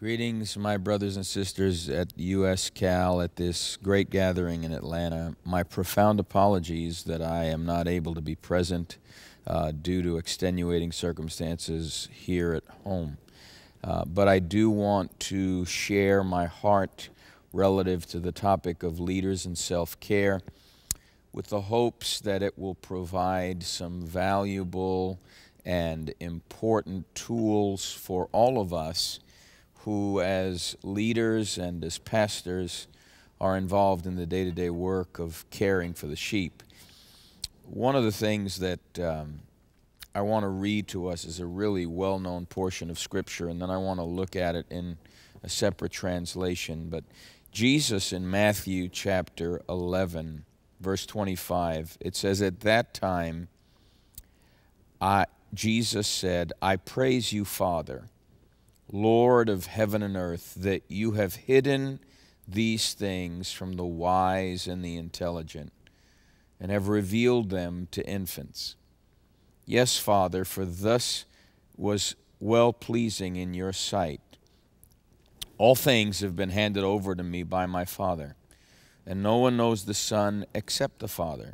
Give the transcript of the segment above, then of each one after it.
Greetings, my brothers and sisters at US Cal at this great gathering in Atlanta. My profound apologies that I am not able to be present uh, due to extenuating circumstances here at home. Uh, but I do want to share my heart relative to the topic of leaders and self care with the hopes that it will provide some valuable and important tools for all of us who, as leaders and as pastors, are involved in the day to day work of caring for the sheep. One of the things that um, I want to read to us is a really well known portion of Scripture, and then I want to look at it in a separate translation. But Jesus in Matthew chapter 11, verse 25, it says, At that time, I, Jesus said, I praise you, Father Lord of heaven and earth, that you have hidden these things from the wise and the intelligent, and have revealed them to infants. Yes, Father, for thus was well pleasing in your sight. All things have been handed over to me by my Father, and no one knows the Son except the Father,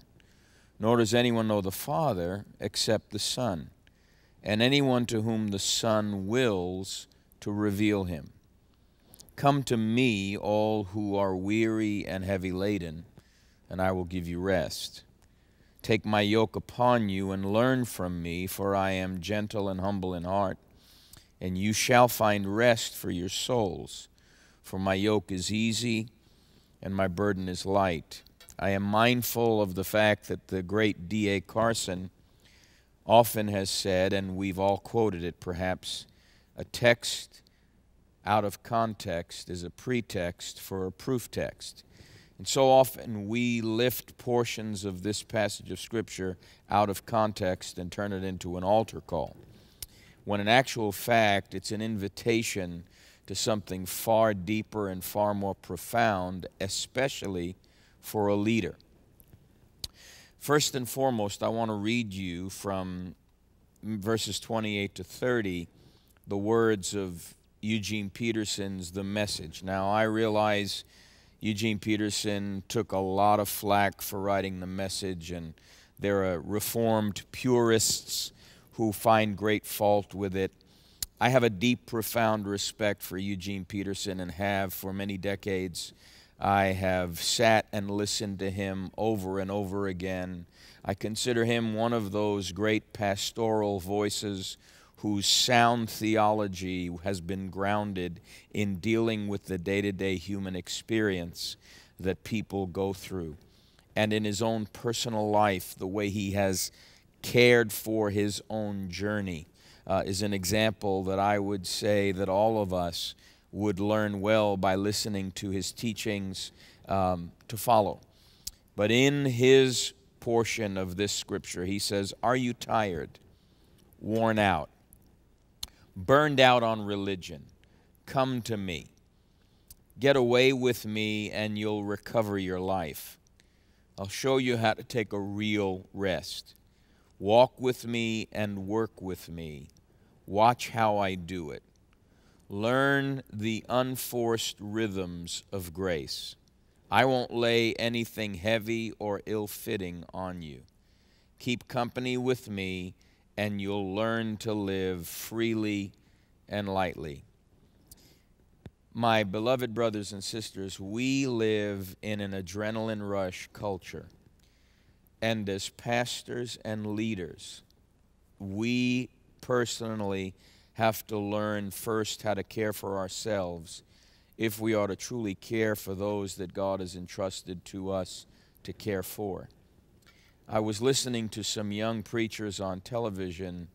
nor does anyone know the Father except the Son, and anyone to whom the Son wills to reveal him. Come to me, all who are weary and heavy laden, and I will give you rest. Take my yoke upon you and learn from me, for I am gentle and humble in heart, and you shall find rest for your souls. For my yoke is easy and my burden is light. I am mindful of the fact that the great D.A. Carson often has said, and we've all quoted it perhaps, a text out of context is a pretext for a proof text. And so often we lift portions of this passage of Scripture out of context and turn it into an altar call. When in actual fact, it's an invitation to something far deeper and far more profound, especially for a leader. First and foremost, I want to read you from verses 28 to 30 the words of Eugene Peterson's The Message. Now, I realize Eugene Peterson took a lot of flack for writing The Message, and there are reformed purists who find great fault with it. I have a deep, profound respect for Eugene Peterson and have for many decades. I have sat and listened to him over and over again. I consider him one of those great pastoral voices whose sound theology has been grounded in dealing with the day to day human experience that people go through. And in his own personal life, the way he has cared for his own journey uh, is an example that I would say that all of us would learn well by listening to his teachings um, to follow. But in his portion of this scripture, he says, Are you tired, worn out? Burned out on religion, come to me. Get away with me and you'll recover your life. I'll show you how to take a real rest. Walk with me and work with me. Watch how I do it. Learn the unforced rhythms of grace. I won't lay anything heavy or ill fitting on you. Keep company with me and you'll learn to live freely and lightly. My beloved brothers and sisters, we live in an adrenaline rush culture. And as pastors and leaders, we personally have to learn first how to care for ourselves if we are to truly care for those that God has entrusted to us to care for. I was listening to some young preachers on television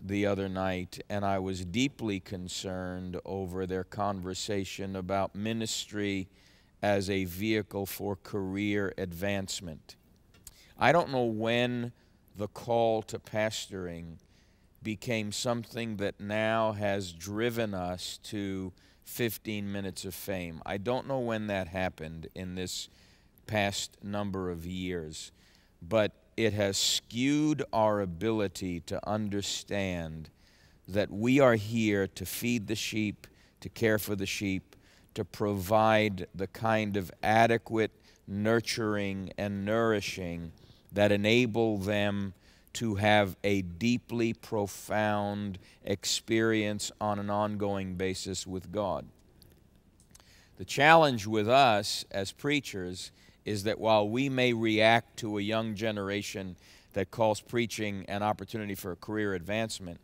the other night, and I was deeply concerned over their conversation about ministry as a vehicle for career advancement. I don't know when the call to pastoring became something that now has driven us to 15 minutes of fame. I don't know when that happened in this past number of years but it has skewed our ability to understand that we are here to feed the sheep, to care for the sheep, to provide the kind of adequate nurturing and nourishing that enable them to have a deeply profound experience on an ongoing basis with God. The challenge with us as preachers is that while we may react to a young generation that calls preaching an opportunity for career advancement,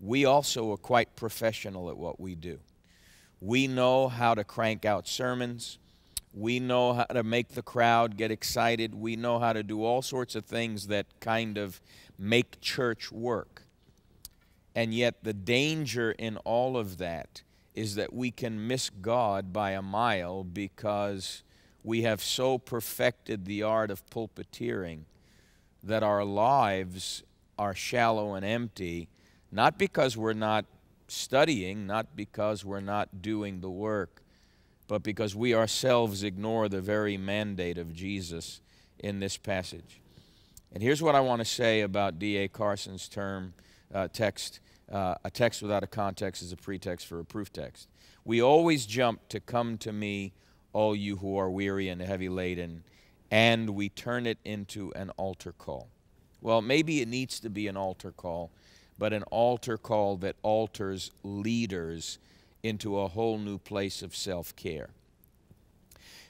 we also are quite professional at what we do. We know how to crank out sermons. We know how to make the crowd get excited. We know how to do all sorts of things that kind of make church work. And yet, the danger in all of that is that we can miss God by a mile because we have so perfected the art of pulpiteering that our lives are shallow and empty, not because we're not studying, not because we're not doing the work, but because we ourselves ignore the very mandate of Jesus in this passage. And here's what I want to say about D.A. Carson's term uh, text uh, a text without a context is a pretext for a proof text. We always jump to come to me, all you who are weary and heavy laden, and we turn it into an altar call. Well, maybe it needs to be an altar call, but an altar call that alters leaders into a whole new place of self care.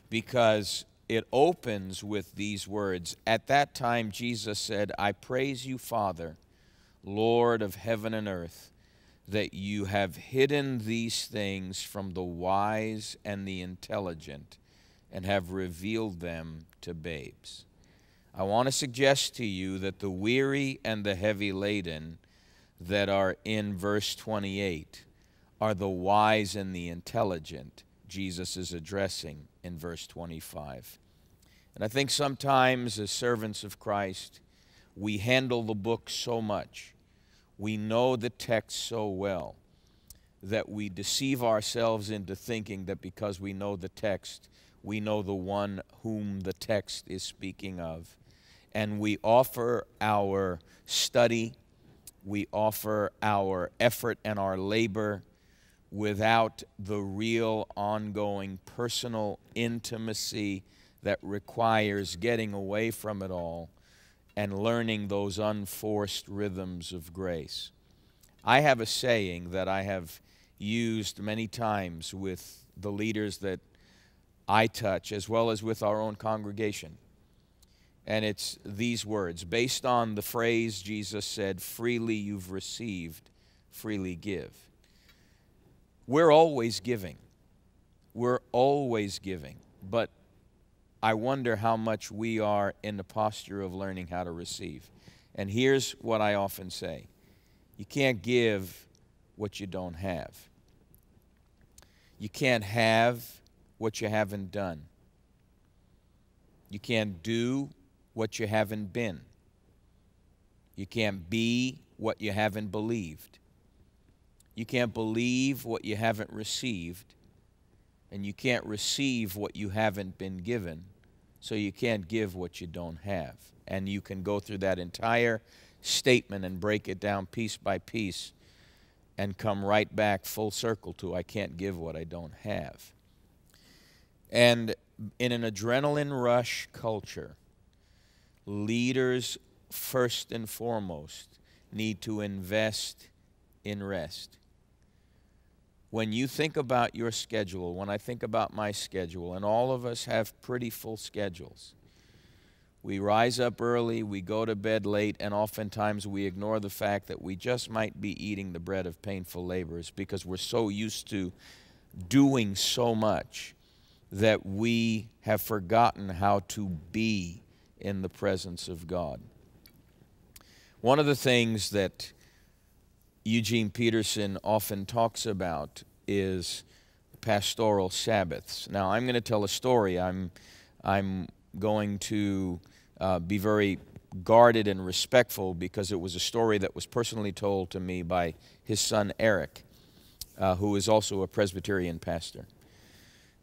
Because it opens with these words At that time, Jesus said, I praise you, Father Lord of heaven and earth, that you have hidden these things from the wise and the intelligent and have revealed them to babes. I want to suggest to you that the weary and the heavy laden that are in verse 28 are the wise and the intelligent Jesus is addressing in verse 25. And I think sometimes as servants of Christ, we handle the book so much we know the text so well that we deceive ourselves into thinking that because we know the text, we know the one whom the text is speaking of. And we offer our study, we offer our effort and our labor without the real ongoing personal intimacy that requires getting away from it all and learning those unforced rhythms of grace. I have a saying that I have used many times with the leaders that I touch, as well as with our own congregation. And it's these words based on the phrase Jesus said, freely you've received, freely give. We're always giving. We're always giving. But I wonder how much we are in the posture of learning how to receive. And here's what I often say. You can't give what you don't have, you can't have what you haven't done, you can't do what you haven't been, you can't be what you haven't believed. You can't believe what you haven't received, and you can't receive what you haven't been given so you can't give what you don't have. And you can go through that entire statement and break it down piece by piece and come right back full circle to I can't give what I don't have. And in an adrenaline rush culture, leaders first and foremost need to invest in rest when you think about your schedule, when I think about my schedule, and all of us have pretty full schedules, we rise up early, we go to bed late, and oftentimes we ignore the fact that we just might be eating the bread of painful labors because we're so used to doing so much that we have forgotten how to be in the presence of God. One of the things that Eugene Peterson often talks about is pastoral Sabbaths. Now, I'm going to tell a story. I'm, I'm going to uh, be very guarded and respectful because it was a story that was personally told to me by his son Eric, uh, who is also a Presbyterian pastor.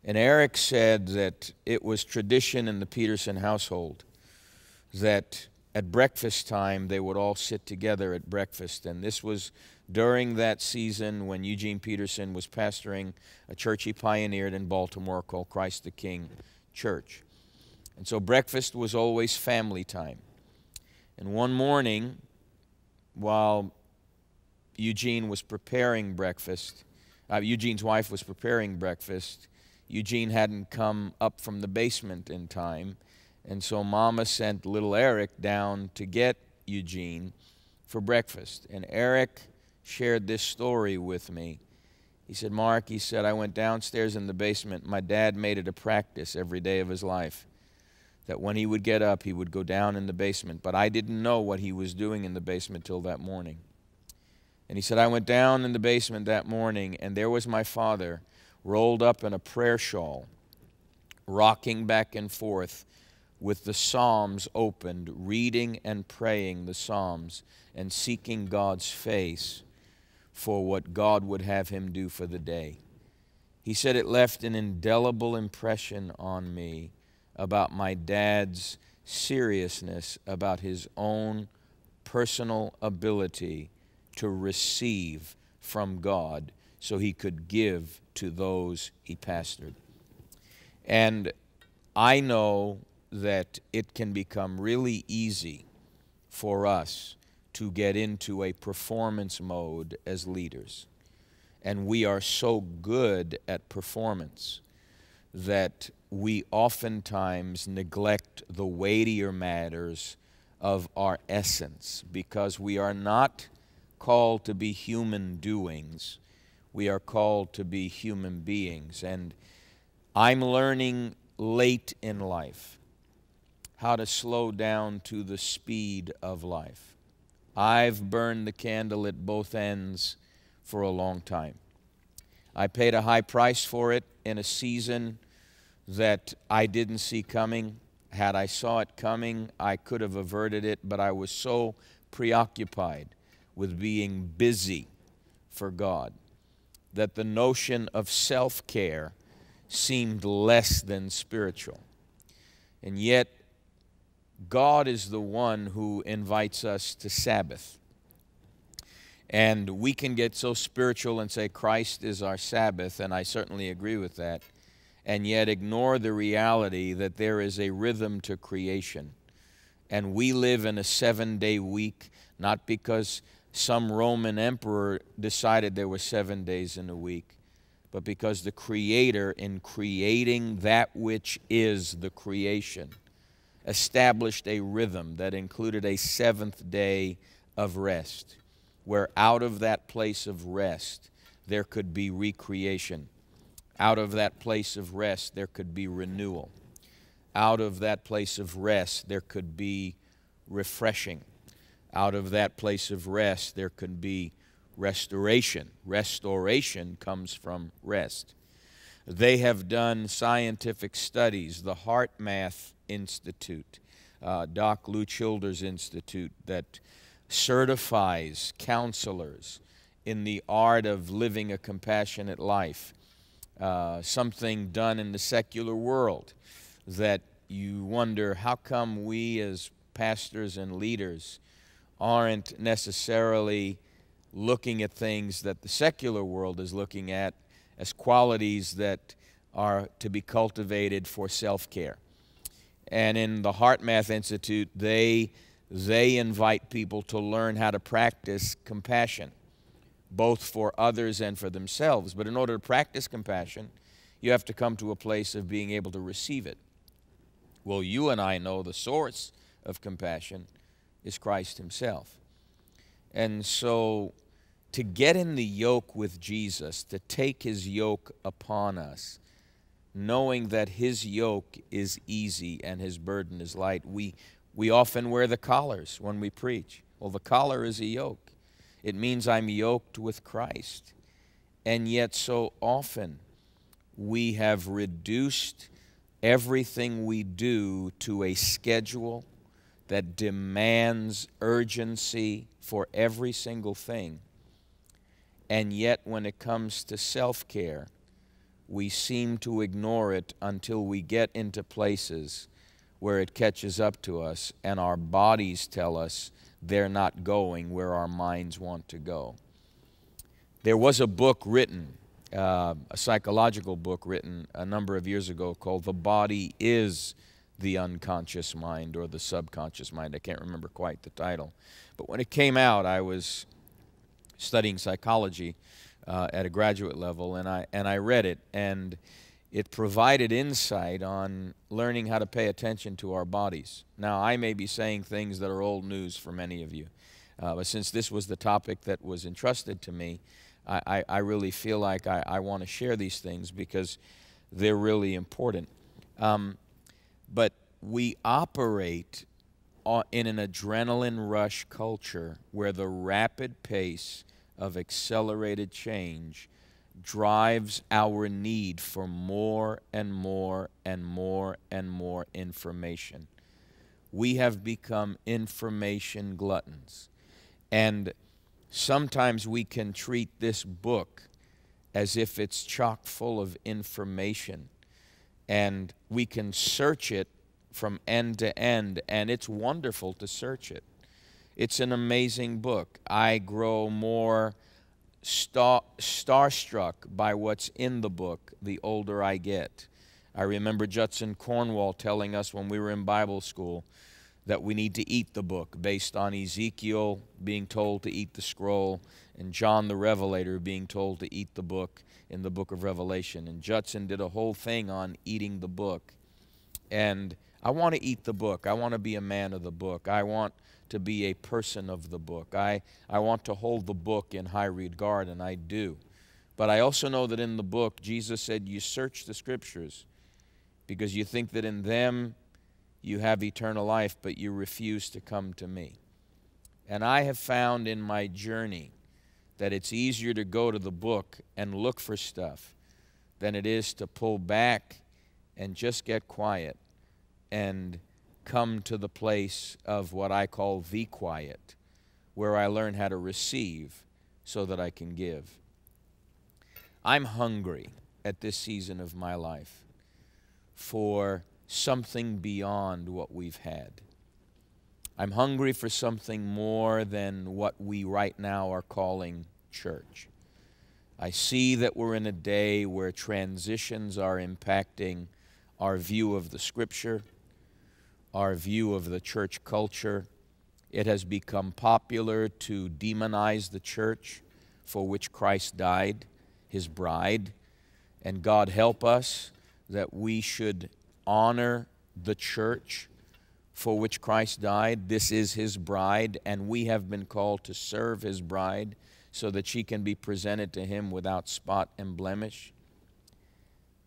And Eric said that it was tradition in the Peterson household that at breakfast time they would all sit together at breakfast, and this was during that season when Eugene Peterson was pastoring a church he pioneered in Baltimore called Christ the King Church. And so breakfast was always family time. And one morning, while Eugene was preparing breakfast, uh, Eugene's wife was preparing breakfast, Eugene hadn't come up from the basement in time. And so Mama sent little Eric down to get Eugene for breakfast. And Eric shared this story with me. He said, Mark, he said, I went downstairs in the basement. My dad made it a practice every day of his life that when he would get up, he would go down in the basement. But I didn't know what he was doing in the basement till that morning. And he said, I went down in the basement that morning, and there was my father rolled up in a prayer shawl, rocking back and forth with the Psalms opened, reading and praying the Psalms and seeking God's face for what God would have him do for the day. He said it left an indelible impression on me about my dad's seriousness about his own personal ability to receive from God so he could give to those he pastored. And I know that it can become really easy for us to get into a performance mode as leaders. And we are so good at performance that we oftentimes neglect the weightier matters of our essence because we are not called to be human doings. We are called to be human beings. And I'm learning late in life how to slow down to the speed of life. I've burned the candle at both ends for a long time. I paid a high price for it in a season that I didn't see coming. Had I saw it coming, I could have averted it, but I was so preoccupied with being busy for God that the notion of self care seemed less than spiritual. And yet, God is the one who invites us to Sabbath. And we can get so spiritual and say Christ is our Sabbath, and I certainly agree with that, and yet ignore the reality that there is a rhythm to creation. And we live in a seven day week, not because some Roman emperor decided there were seven days in a week, but because the Creator, in creating that which is the creation, established a rhythm that included a seventh day of rest, where out of that place of rest there could be recreation. Out of that place of rest there could be renewal. Out of that place of rest there could be refreshing. Out of that place of rest there could be restoration. Restoration comes from rest. They have done scientific studies, the HeartMath Institute, uh, Doc Lew Childre's Institute, that certifies counselors in the art of living a compassionate life. Uh, something done in the secular world that you wonder how come we as pastors and leaders aren't necessarily looking at things that the secular world is looking at as qualities that are to be cultivated for self care. And in the HeartMath Institute, they, they invite people to learn how to practice compassion, both for others and for themselves. But in order to practice compassion, you have to come to a place of being able to receive it. Well, you and I know the source of compassion is Christ Himself. And so to get in the yoke with Jesus, to take his yoke upon us, knowing that his yoke is easy and his burden is light. We, we often wear the collars when we preach. Well, the collar is a yoke, it means I'm yoked with Christ. And yet, so often, we have reduced everything we do to a schedule that demands urgency for every single thing and yet, when it comes to self care, we seem to ignore it until we get into places where it catches up to us and our bodies tell us they're not going where our minds want to go. There was a book written, uh, a psychological book written a number of years ago called The Body is the Unconscious Mind or the Subconscious Mind. I can't remember quite the title. But when it came out, I was studying psychology uh, at a graduate level, and I, and I read it, and it provided insight on learning how to pay attention to our bodies. Now, I may be saying things that are old news for many of you, uh, but since this was the topic that was entrusted to me, I, I, I really feel like I, I want to share these things because they're really important. Um, but we operate in an adrenaline rush culture where the rapid pace of accelerated change drives our need for more and more and more and more information. We have become information gluttons. And sometimes we can treat this book as if it's chock full of information. And we can search it from end to end, and it's wonderful to search it. It's an amazing book. I grow more star, starstruck by what's in the book the older I get. I remember Judson Cornwall telling us when we were in Bible school that we need to eat the book based on Ezekiel being told to eat the scroll and John the Revelator being told to eat the book in the book of Revelation. And Judson did a whole thing on eating the book. And I want to eat the book. I want to be a man of the book. I want to be a person of the book. I, I want to hold the book in high regard, and I do. But I also know that in the book, Jesus said, You search the scriptures because you think that in them you have eternal life, but you refuse to come to me. And I have found in my journey that it's easier to go to the book and look for stuff than it is to pull back and just get quiet and come to the place of what I call the quiet, where I learn how to receive so that I can give. I'm hungry at this season of my life for something beyond what we've had. I'm hungry for something more than what we right now are calling church. I see that we're in a day where transitions are impacting our view of the Scripture our view of the church culture. It has become popular to demonize the church for which Christ died, his bride. And God help us that we should honor the church for which Christ died. This is his bride, and we have been called to serve his bride so that she can be presented to him without spot and blemish.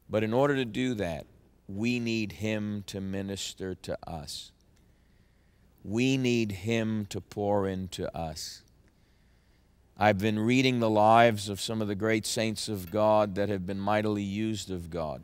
But in order to do that, we need Him to minister to us. We need Him to pour into us. I've been reading the lives of some of the great saints of God that have been mightily used of God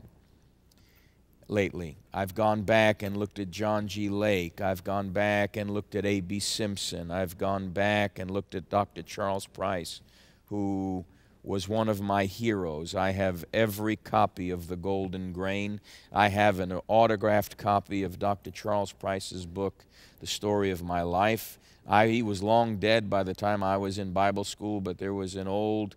lately. I've gone back and looked at John G. Lake. I've gone back and looked at A.B. Simpson. I've gone back and looked at Dr. Charles Price, who was one of my heroes. I have every copy of The Golden Grain. I have an autographed copy of Dr. Charles Price's book, The Story of My Life. I, he was long dead by the time I was in Bible school, but there was an old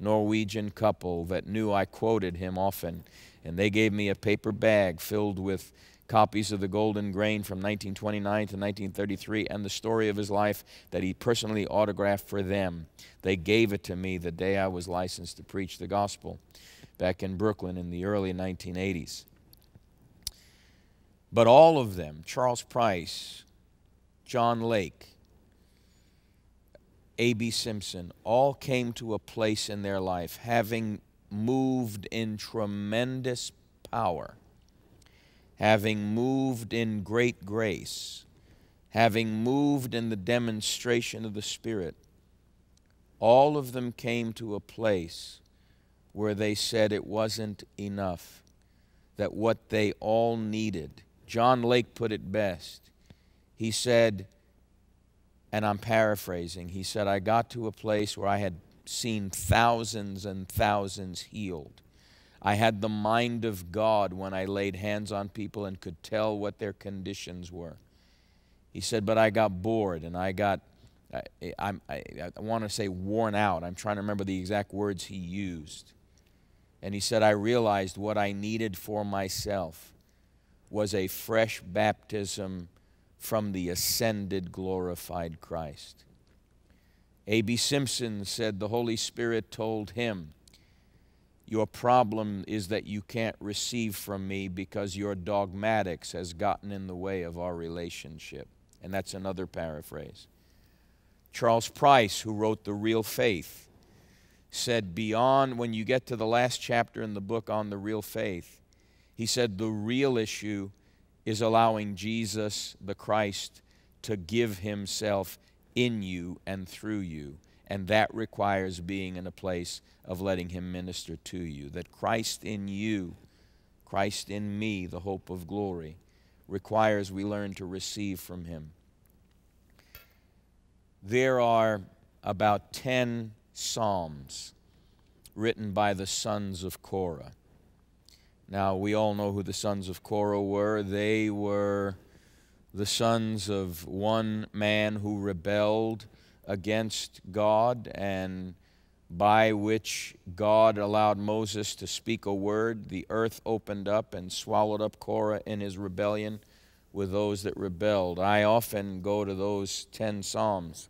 Norwegian couple that knew I quoted him often, and they gave me a paper bag filled with copies of The Golden Grain from 1929 to 1933 and the story of his life that he personally autographed for them. They gave it to me the day I was licensed to preach the gospel back in Brooklyn in the early 1980s. But all of them, Charles Price, John Lake, A.B. Simpson, all came to a place in their life having moved in tremendous power having moved in great grace, having moved in the demonstration of the Spirit, all of them came to a place where they said it wasn't enough, that what they all needed. John Lake put it best. He said, and I'm paraphrasing, he said, I got to a place where I had seen thousands and thousands healed. I had the mind of God when I laid hands on people and could tell what their conditions were. He said, but I got bored and I got I, I'm, I, I want to say worn out. I'm trying to remember the exact words he used. And he said, I realized what I needed for myself was a fresh baptism from the ascended, glorified Christ. A.B. Simpson said the Holy Spirit told him, Your problem is that you can't receive from me because your dogmatics has gotten in the way of our relationship. And that's another paraphrase. Charles Price, who wrote The Real Faith, said, Beyond, when you get to the last chapter in the book on the real faith, he said, the real issue is allowing Jesus, the Christ, to give himself in you and through you. And that requires being in a place of letting him minister to you. That Christ in you, Christ in me, the hope of glory, requires we learn to receive from him there are about 10 psalms written by the sons of Korah. Now, we all know who the sons of Korah were. They were the sons of one man who rebelled against God and by which God allowed Moses to speak a word. The earth opened up and swallowed up Korah in his rebellion with those that rebelled. I often go to those 10 Psalms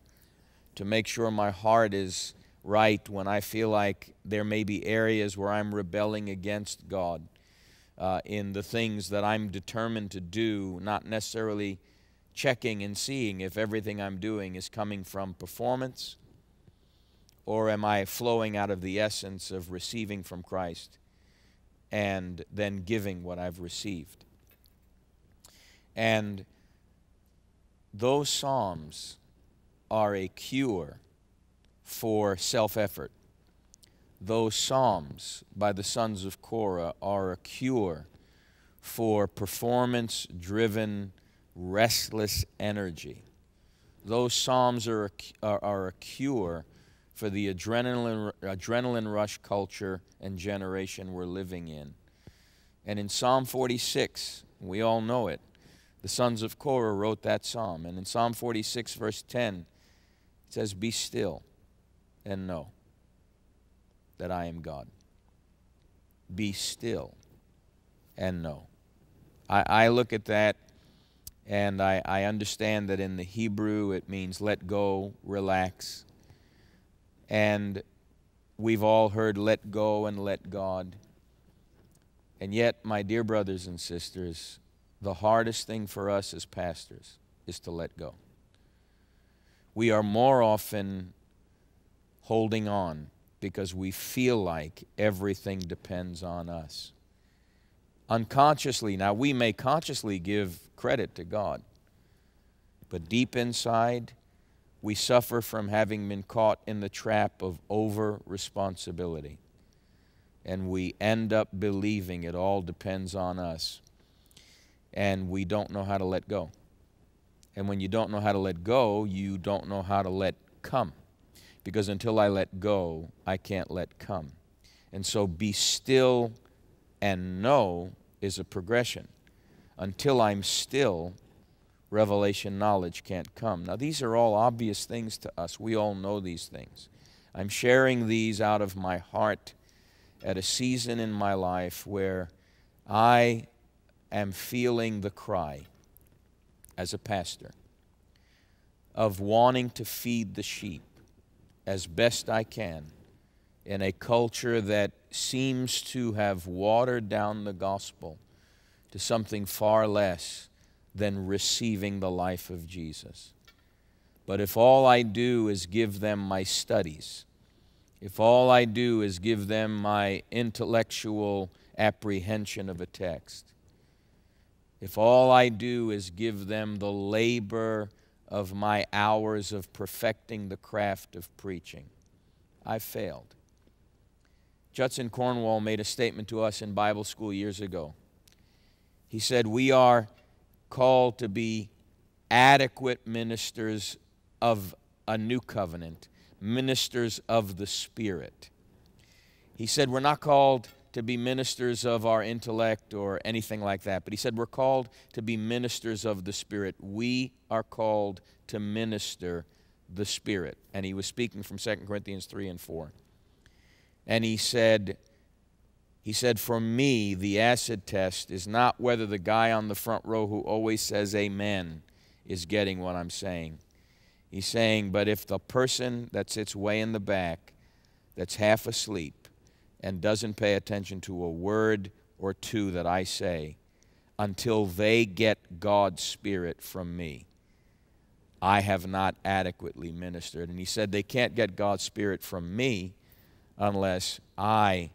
to make sure my heart is right when I feel like there may be areas where I'm rebelling against God uh, in the things that I'm determined to do, not necessarily checking and seeing if everything I'm doing is coming from performance or am I flowing out of the essence of receiving from Christ and then giving what I've received. And those Psalms are a cure for self effort. Those Psalms by the sons of Korah are a cure for performance driven, restless energy. Those Psalms are a, are, are a cure for the adrenaline, adrenaline rush culture and generation we're living in. And in Psalm 46, we all know it, the sons of Korah wrote that psalm. And in Psalm 46, verse 10, it says, Be still and know that I am God. Be still and know. I, I look at that and I, I understand that in the Hebrew it means let go, relax. And we've all heard let go and let God. And yet, my dear brothers and sisters, the hardest thing for us as pastors is to let go we are more often holding on because we feel like everything depends on us. Unconsciously, now we may consciously give credit to God, but deep inside, we suffer from having been caught in the trap of over responsibility. And we end up believing it all depends on us. And we don't know how to let go. And when you don't know how to let go, you don't know how to let come. Because until I let go, I can't let come. And so be still and know is a progression. Until I'm still, revelation knowledge can't come. Now, these are all obvious things to us. We all know these things. I'm sharing these out of my heart at a season in my life where I am feeling the cry as a pastor of wanting to feed the sheep as best I can in a culture that seems to have watered down the gospel to something far less than receiving the life of Jesus. But if all I do is give them my studies, if all I do is give them my intellectual apprehension of a text, if all I do is give them the labor of my hours of perfecting the craft of preaching, I've failed. Judson Cornwall made a statement to us in Bible school years ago. He said, We are called to be adequate ministers of a new covenant, ministers of the Spirit. He said, We're not called to be ministers of our intellect or anything like that. But he said we're called to be ministers of the Spirit. We are called to minister the Spirit. And he was speaking from 2 Corinthians 3 and 4. And he said, he said, For me, the acid test is not whether the guy on the front row who always says amen is getting what I'm saying. He's saying, But if the person that sits way in the back, that's half asleep, and doesn't pay attention to a word or two that I say until they get God's Spirit from me, I have not adequately ministered. And he said, They can't get God's Spirit from me unless I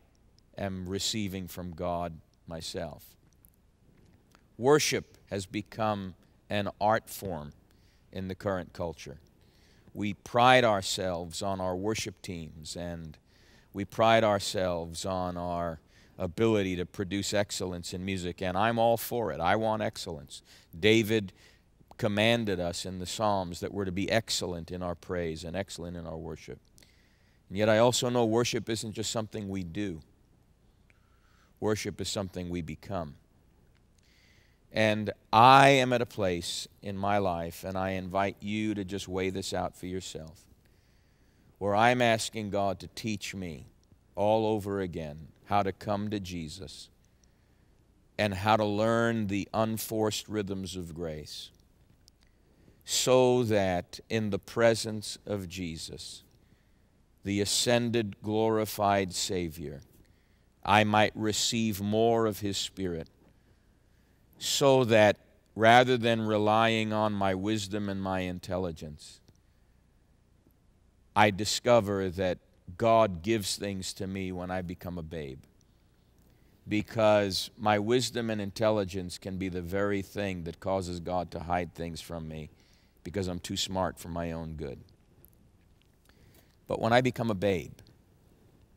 am receiving from God myself. Worship has become an art form in the current culture. We pride ourselves on our worship teams and we pride ourselves on our ability to produce excellence in music, and I'm all for it. I want excellence. David commanded us in the Psalms that we're to be excellent in our praise and excellent in our worship. And yet, I also know worship isn't just something we do. Worship is something we become. And I am at a place in my life, and I invite you to just weigh this out for yourself, where I'm asking God to teach me all over again how to come to Jesus and how to learn the unforced rhythms of grace so that in the presence of Jesus, the ascended, glorified Savior, I might receive more of His Spirit, so that rather than relying on my wisdom and my intelligence, I discover that God gives things to me when I become a babe. Because my wisdom and intelligence can be the very thing that causes God to hide things from me because I'm too smart for my own good. But when I become a babe,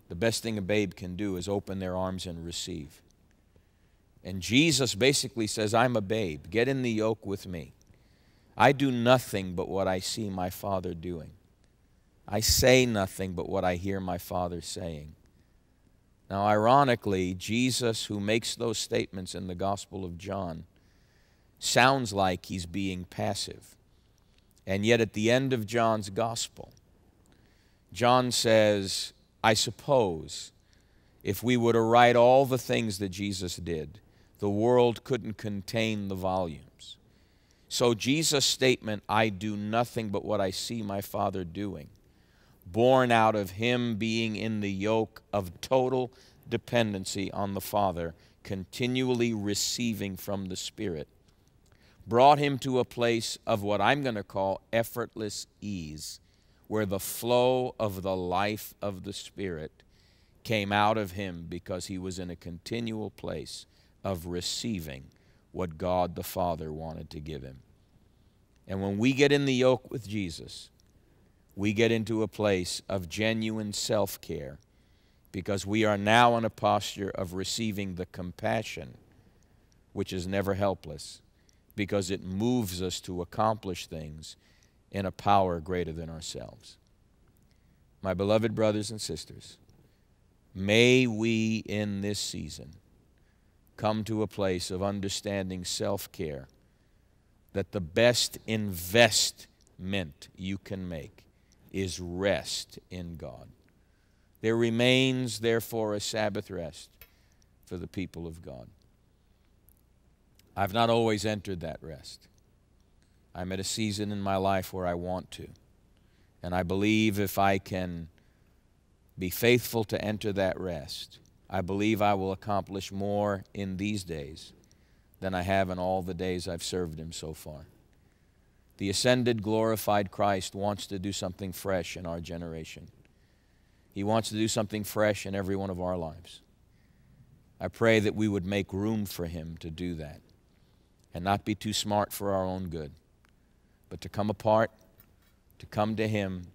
the best thing a babe can do is open their arms and receive. And Jesus basically says, I'm a babe. Get in the yoke with me. I do nothing but what I see my Father doing. I say nothing but what I hear my Father saying. Now, ironically, Jesus, who makes those statements in the Gospel of John, sounds like he's being passive. And yet, at the end of John's Gospel, John says, I suppose if we were to write all the things that Jesus did, the world couldn't contain the volumes. So Jesus' statement, I do nothing but what I see my Father doing, born out of him being in the yoke of total dependency on the Father, continually receiving from the Spirit, brought him to a place of what I'm going to call effortless ease where the flow of the life of the Spirit came out of him because he was in a continual place of receiving what God the Father wanted to give him. And when we get in the yoke with Jesus, we get into a place of genuine self care because we are now in a posture of receiving the compassion, which is never helpless, because it moves us to accomplish things in a power greater than ourselves. My beloved brothers and sisters, may we in this season come to a place of understanding self care that the best investment you can make is rest in God. There remains, therefore, a Sabbath rest for the people of God. I've not always entered that rest. I'm at a season in my life where I want to. And I believe if I can be faithful to enter that rest, I believe I will accomplish more in these days than I have in all the days I've served Him so far. The ascended, glorified Christ wants to do something fresh in our generation. He wants to do something fresh in every one of our lives. I pray that we would make room for Him to do that and not be too smart for our own good but to come apart, to come to Him,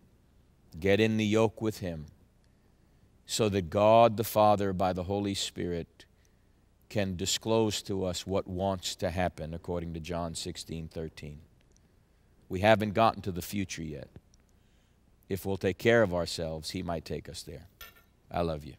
get in the yoke with Him, so that God the Father, by the Holy Spirit, can disclose to us what wants to happen according to John 16 13. We haven't gotten to the future yet. If we'll take care of ourselves, He might take us there. I love you.